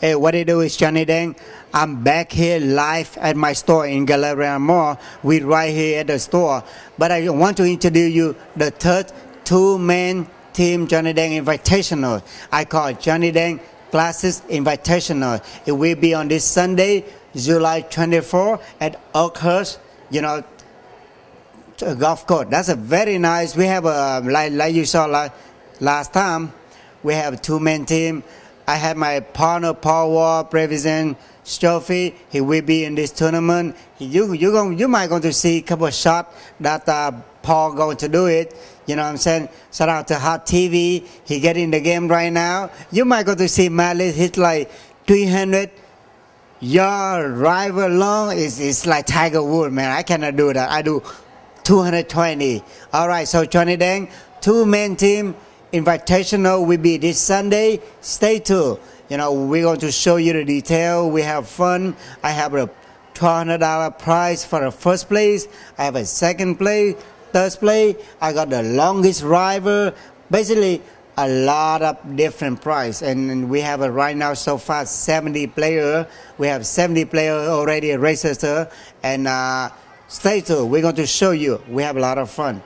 Hey, what I do is Johnny Dang. I'm back here live at my store in Galleria Mall. We're right here at the store. But I want to introduce you the third two-man team Johnny Dang Invitational. I call it Johnny Dang Classes Invitational. It will be on this Sunday, July 24 at Oakhurst, you know, uh, golf course. That's a very nice. We have a like like you saw last, last time. We have two-man team. I had my partner Paul Wall represent Strophy. He will be in this tournament. You you going you might going to see a couple of shots that uh, Paul going to do it. You know what I'm saying? Shout out to Hot TV. He get in the game right now. You might go to see Malik hit like 300 yard rival long. Is it's like Tiger Wood, man. I cannot do that. I do 220. All right, so Johnny Dang, two man team invitational will be this Sunday. Stay tuned. You know, we're going to show you the detail. We have fun. I have a $200 prize for the first place. I have a second place, third place. I got the longest rival. Basically, a lot of different prize. And we have a, right now so far 70 player. We have 70 player already registered. And uh, stay tuned. We're going to show you. We have a lot of fun.